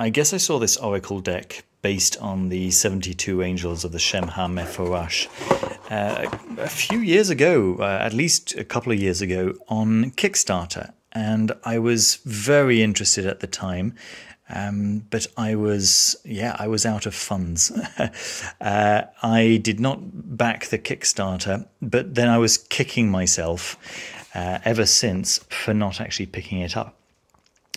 I guess I saw this Oracle deck based on the 72 Angels of the Shem Ha-Mephorash uh, a few years ago, uh, at least a couple of years ago, on Kickstarter. And I was very interested at the time. Um, but I was, yeah, I was out of funds. uh, I did not back the Kickstarter, but then I was kicking myself uh, ever since for not actually picking it up.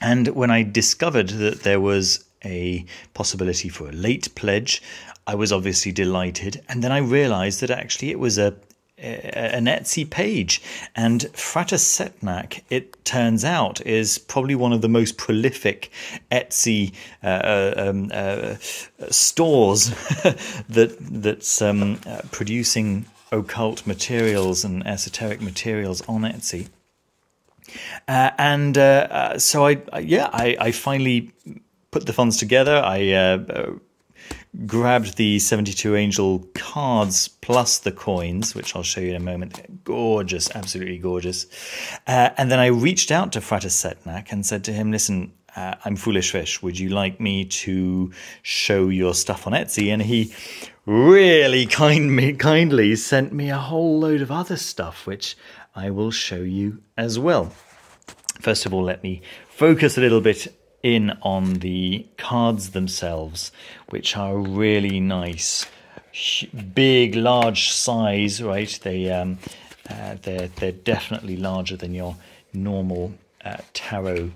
And when I discovered that there was a possibility for a late pledge, I was obviously delighted. And then I realized that actually it was a an Etsy page. And Frater Setnakh, it turns out, is probably one of the most prolific Etsy uh, uh um, uh, stores that that's um, uh, producing occult materials and esoteric materials on Etsy. Uh, and uh, so I, yeah, I, I finally put the funds together. I uh, grabbed the 72 angel cards plus the coins, which I'll show you in a moment. Gorgeous, absolutely gorgeous. Uh, and then I reached out to Frater Setnakh and said to him, listen, uh, I'm foolish fish. Would you like me to show your stuff on Etsy? And he really kind me, kindly sent me a whole load of other stuff, which I will show you as well. First of all, let me focus a little bit in on the cards themselves, which are really nice, big, large size. Right, they um, uh, they're they're definitely larger than your normal uh, tarot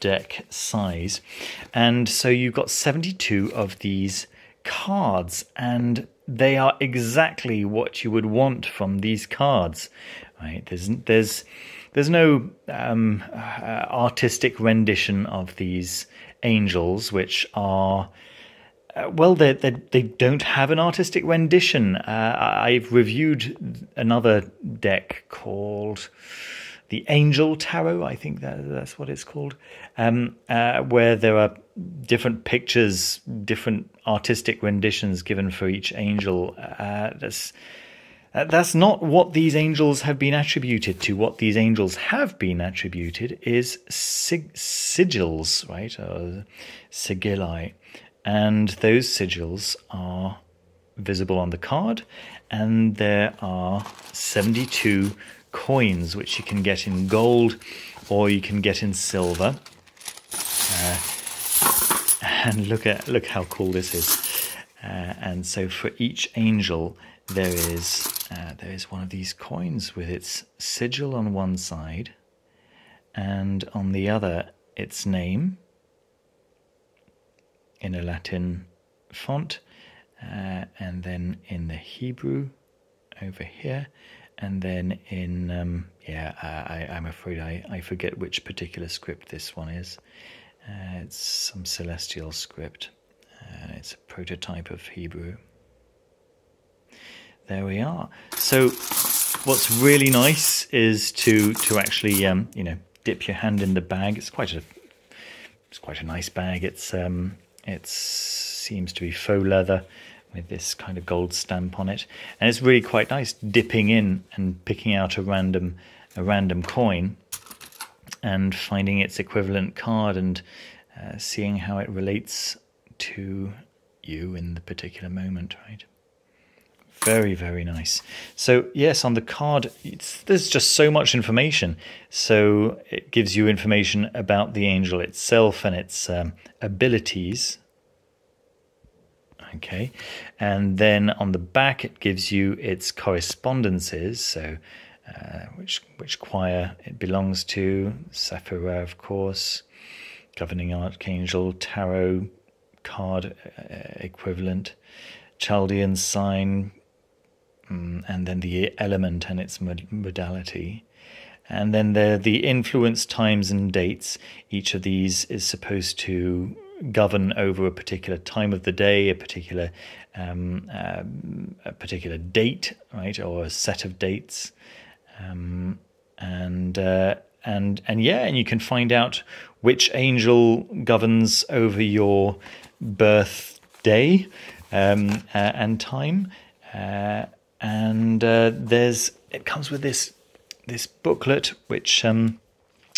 deck size, and so you've got seventy two of these cards, and they are exactly what you would want from these cards. Right, there's there's there's no um, uh, artistic rendition of these angels, which are. Uh, well, they, they, they don't have an artistic rendition. Uh, I've reviewed another deck called the Angel Tarot. I think that, that's what it's called, um, uh, where there are different pictures, different artistic renditions given for each angel. Uh, that's uh, that's not what these angels have been attributed to. What these angels have been attributed is sig- sigils, right? Uh, sigilli. And those sigils are visible on the card, and there are 72 coins which you can get in gold or you can get in silver. Uh, and look at look how cool this is. Uh, and so for each angel, there is uh, there is one of these coins with its sigil on one side, and on the other its name in a Latin font, uh, and then in the Hebrew over here, and then in um, yeah, I, I'm afraid I, I forget which particular script this one is. Uh, it's some celestial script. Uh, it's a prototype of Hebrew there we are. So, what's really nice is to to actually um, you know dip your hand in the bag. It's quite a it's quite a nice bag. It's um it seems to be faux leather with this kind of gold stamp on it, and it's really quite nice dipping in and picking out a random a random coin and finding its equivalent card and uh, seeing how it relates to you in the particular moment, right? Very, very nice. So, yes, on the card, there's just so much information. So, it gives you information about the angel itself and its um, abilities. Okay. And then on the back, it gives you its correspondences. So, uh, which, which choir it belongs to, Sephirah, of course, governing archangel, tarot card uh, equivalent, Chaldean sign, um, and then the element and its modality. And then the the influence times and dates. Each of these is supposed to govern over a particular time of the day, a particular um, uh, a particular date, right, or a set of dates, um, and uh, and and yeah, and you can find out which angel governs over your birthday um, uh, and time. Uh, and uh, there's it comes with this this booklet which um,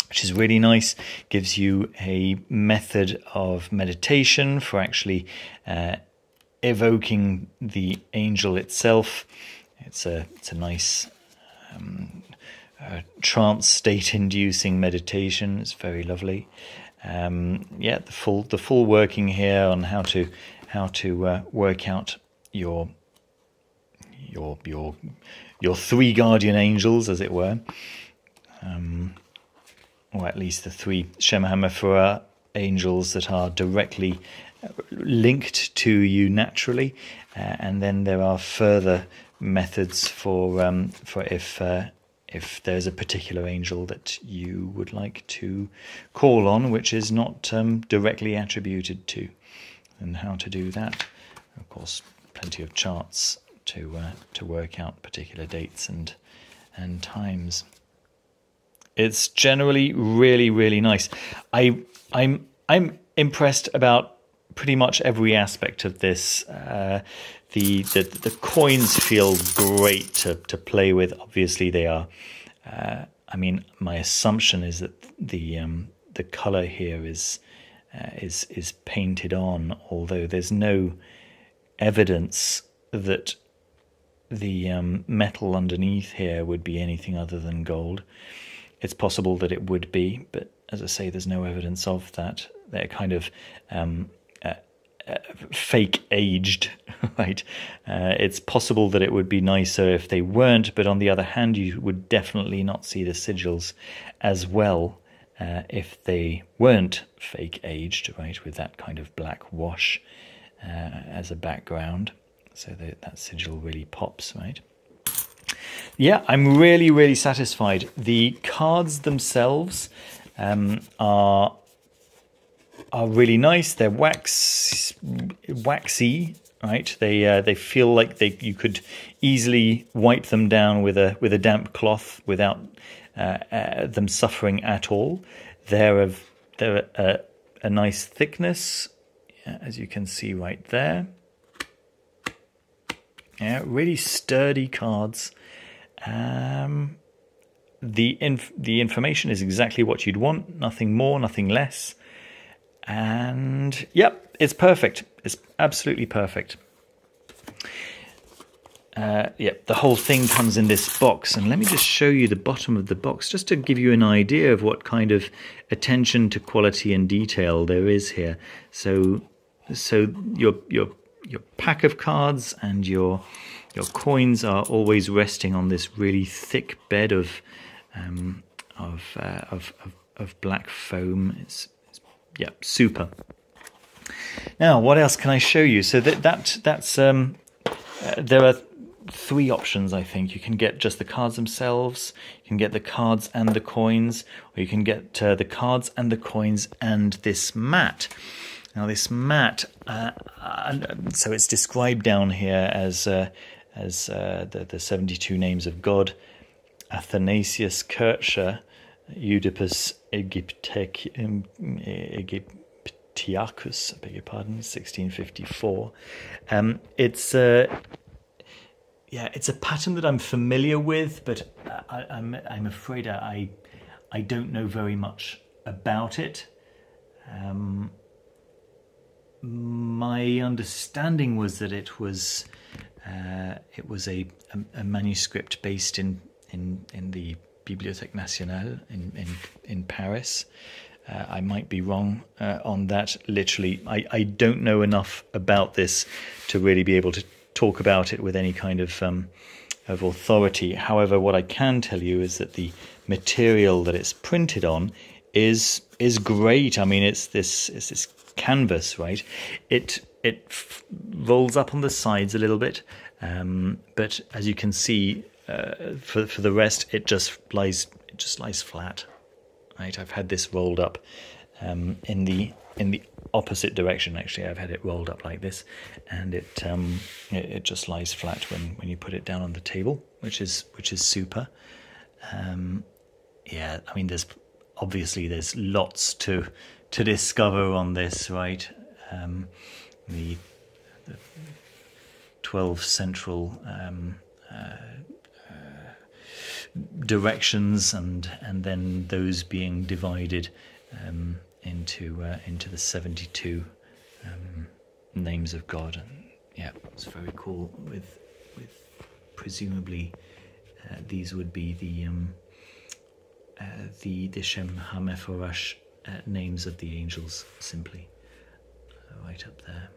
which is really nice. Gives you a method of meditation for actually uh, evoking the angel itself. It's a it's a nice um, uh, trance state inducing meditation. It's very lovely. Um, yeah, the full the full working here on how to how to uh, work out your your your your three guardian angels, as it were. Um, or at least the three Shem angels that are directly uh, linked to you naturally, uh, and then there are further methods for um, for if uh, if there's a particular angel that you would like to call on, which is not um, directly attributed to, and how to do that. Of course, plenty of charts to uh, to work out particular dates and and times. It's generally really really nice. I I'm I'm impressed about pretty much every aspect of this. Uh, the, the the coins feel great to to play with. Obviously, they are. Uh, I mean, my assumption is that the um, the color here is uh, is is painted on, although there's no evidence that the um, metal underneath here would be anything other than gold. It's possible that it would be, but as I say, there's no evidence of that. They're kind of um, uh, uh, fake aged, right? Uh, it's possible that it would be nicer if they weren't, but on the other hand, you would definitely not see the sigils as well uh, if they weren't fake aged, right? With that kind of black wash uh, as a background, so that that sigil really pops, right? Yeah, I'm really, really satisfied. The cards themselves um, are are really nice. They're wax waxy, right? They uh, they feel like they you could easily wipe them down with a with a damp cloth without uh, uh, them suffering at all. They're of they're a, a nice thickness, as you can see right there. Yeah, really sturdy cards. Um, the inf- the information is exactly what you'd want, nothing more, nothing less. And yep, it's perfect. It's absolutely perfect. Uh, yep, the whole thing comes in this box, and let me just show you the bottom of the box, just to give you an idea of what kind of attention to quality and detail there is here. So, so your your your pack of cards and your your coins are always resting on this really thick bed of um, of, uh, of, of, of black foam. It's, it's yeah, super. Now, what else can I show you? So that that that's um, uh, there are three options. I think you can get just the cards themselves, you can get the cards and the coins, or you can get uh, the cards and the coins and this mat. Now, this mat, uh, so it's described down here as uh, as uh, the, the 72 names of God, Athanasius Kircher, Oedipus Aegyptiacus, I beg your pardon, 1654. Um, it's a uh, yeah, it's a pattern that I'm familiar with, but I, am I'm, I'm afraid I I don't know very much about it. Um, my understanding was that it was uh, it was a, a, a, manuscript based in, in, in the Bibliothèque Nationale in, in, in Paris. Uh, I might be wrong uh, on that. Literally, I, I don't know enough about this to really be able to talk about it with any kind of um, of authority. However, what I can tell you is that the material that it's printed on is is great. I mean, it's this it's this canvas, right? It it f- rolls up on the sides a little bit, um, but as you can see, uh, for for the rest, it just lies it just lies flat. Right, I've had this rolled up um, in the in the opposite direction. Actually, I've had it rolled up like this, and it um, it, it, just lies flat when when you put it down on the table, which is which is super. Um, yeah, I mean, there's obviously there's lots to to discover on this, right? The, the 12 central um, uh, uh, directions and and then those being divided um, into uh, into the 72 um, names of God. And yeah, it's very cool. With with presumably uh, these would be the um, uh, the the Shem Ha-Mephorash uh, names of the angels simply uh, right up there.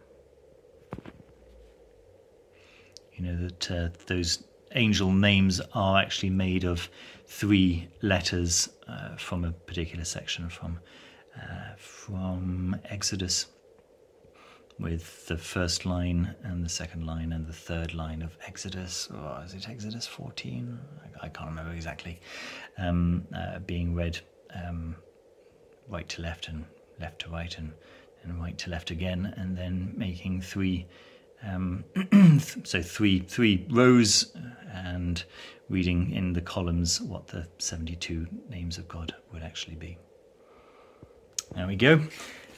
You know that uh, those angel names are actually made of three letters uh, from a particular section from uh, from Exodus, with the first line and the second line and the third line of Exodus, or is it Exodus 14? I, I can't remember exactly, um, uh, being read um, right to left and left to right and, and right to left again, and then making three. Um, so three three rows and reading in the columns what the 72 names of God would actually be. There we go.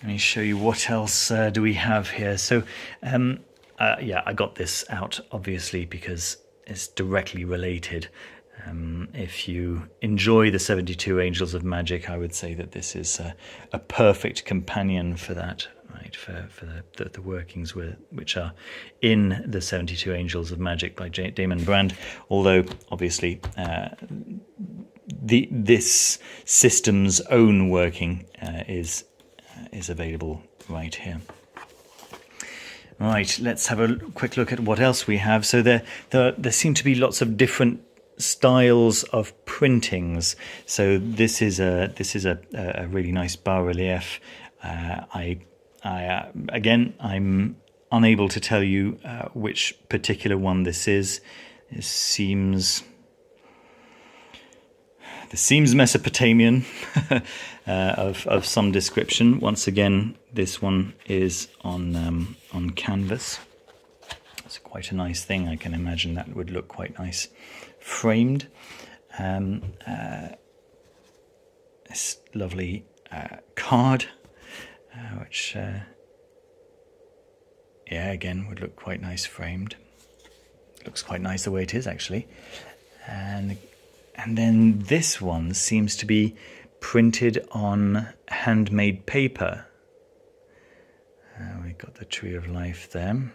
Let me show you what else uh, do we have here. So, um, uh, yeah, I got this out obviously because it's directly related. Um, if you enjoy the 72 Angels of Magic, I would say that this is a, a perfect companion for that, right? For, for the, the, the workings with, which are in the 72 Angels of Magic by J- Damon Brand. Although, obviously, uh, the this system's own working uh, is uh, is available right here. Right, let's have a quick look at what else we have. So there, there, there seem to be lots of different styles of printings. So this is a this is a, a really nice bas relief. Uh, I, I uh, again, I'm unable to tell you uh, which particular one this is. It seems this seems Mesopotamian uh, of, of some description. Once again, this one is on, um, on canvas. It's quite a nice thing. I can imagine that would look quite nice framed. Um, uh, this lovely uh, card, uh, which, uh, yeah, again, would look quite nice framed. Looks quite nice the way it is, actually. And and then this one seems to be printed on handmade paper. Uh, we got the tree of life there.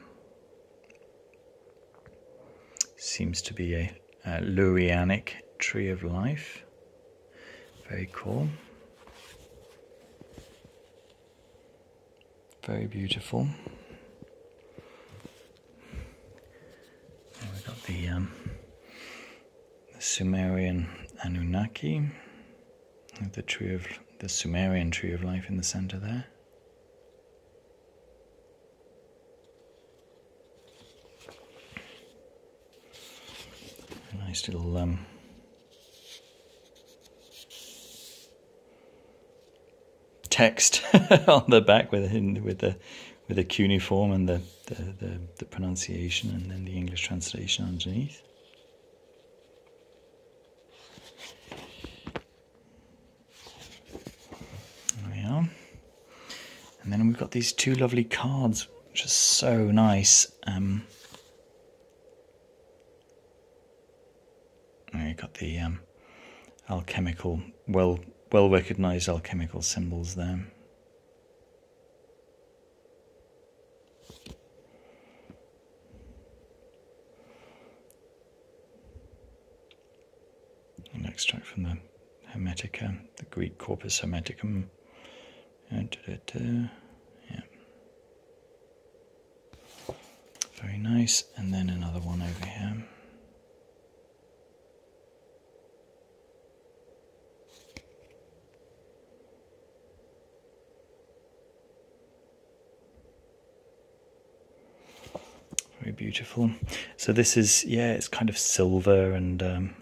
Seems to be a, a Lurianic tree of life. Very cool. Very beautiful. And we got the um, Sumerian Anunnaki, the tree of the Sumerian tree of life in the center there. Nice little um, text on the back with with the with the cuneiform and the, the, the, the pronunciation and then the English translation underneath. And then we've got these two lovely cards, which are so nice. Um, we've got the um, alchemical, well well recognized alchemical symbols there. An extract from the Hermetica, the Greek Corpus Hermeticum. Uh, yeah. Very nice. And then another one over here. Very beautiful. So this is, yeah, it's kind of silver and um,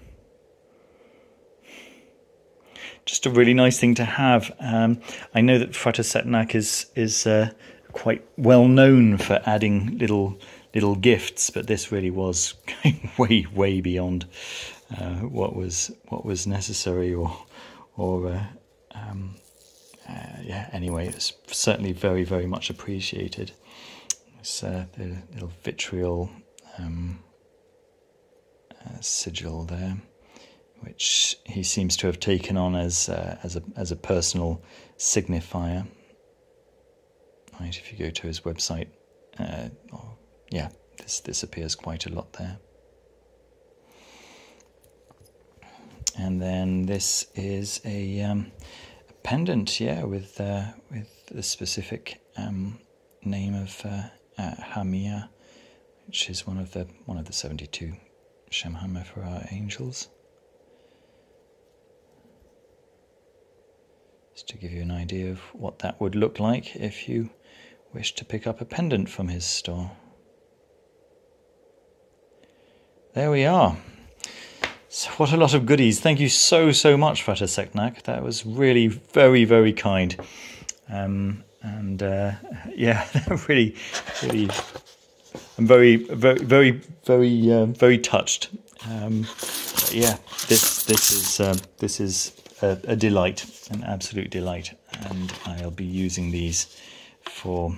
just a really nice thing to have. Um, I know that Frater Setnakh is is uh, quite well known for adding little little gifts, but this really was way way beyond uh, what was what was necessary or or uh, um, uh, yeah. Anyway, it's certainly very very much appreciated. It's uh, the little vitriol um, uh, sigil there which he seems to have taken on as uh, as a as a personal signifier. Right, if you go to his website, oh, yeah, this this appears quite a lot there. And then this is a, um, a pendant, yeah, with with the specific um, name of Haamiah, which is one of the one of the seventy two Shem Ha-Mephorash angels. Just to give you an idea of what that would look like if you wish to pick up a pendant from his store. There we are. So what a lot of goodies. Thank you so, so much, Frater Setnakh. That was really very, very kind. Um, and uh, yeah, really, really, I'm very, very, very, very, uh, very touched. Um, yeah, this this is uh, this is a, a, delight, an absolute delight, and I'll be using these for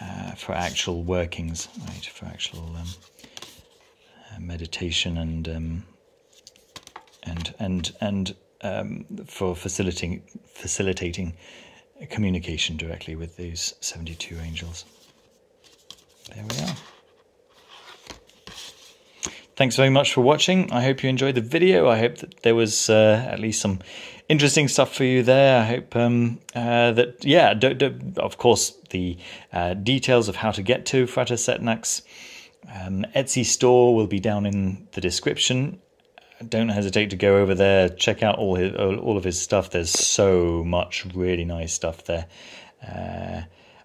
uh, for actual workings, right? For actual um, uh, meditation and um, and and and um, for facilitating facilitating communication directly with these seventy two angels. There we are. Thanks very much for watching. I hope you enjoyed the video. I hope that there was uh, at least some interesting stuff for you there. I hope um, uh, that, yeah, do, do, of course, the uh, details of how to get to Frater um, Etsy store will be down in the description. Don't hesitate to go over there, check out all his all of his stuff. There's so much really nice stuff there. Uh,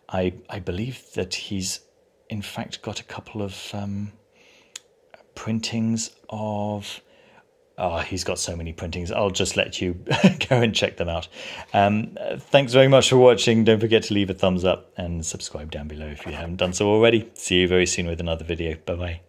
I I believe that he's in fact got a couple of um, printings of. Oh, he's got so many printings. I'll just let you go and check them out. Um, thanks very much for watching. Don't forget to leave a thumbs up and subscribe down below if you haven't done so already. See you very soon with another video. Bye bye.